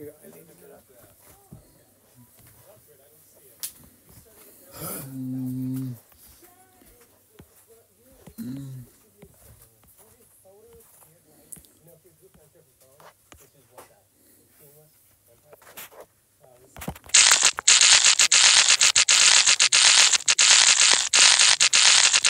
I need to get up. Mm. Mm.